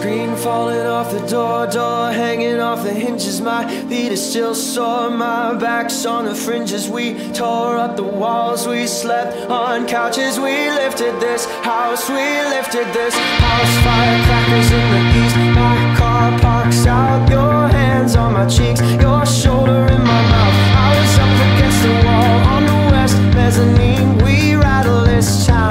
Screen falling off the door, door hanging off the hinges. My feet are still sore, my back's on the fringes. We tore up the walls, we slept on couches. We lifted this house, we lifted this house. Firecrackers in the east, my car parks out. Your hands on my cheeks, your shoulder in my mouth. I was up against the wall on the west mezzanine. We rattle this town.